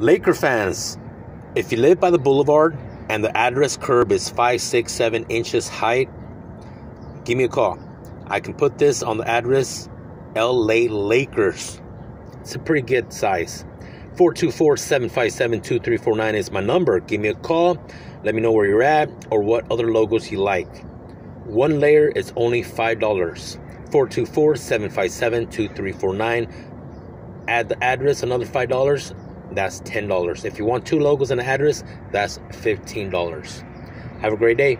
Laker fans, if you live by the boulevard and the address curb is five, six, seven inches height, give me a call. I can put this on the address LA Lakers. It's a pretty good size. 424 757 2349 is my number. Give me a call. Let me know where you're at or what other logos you like. One layer is only $5. 424 757 2349. Add the address, another $5. That's $10. If you want two logos and an address, that's $15. Have a great day.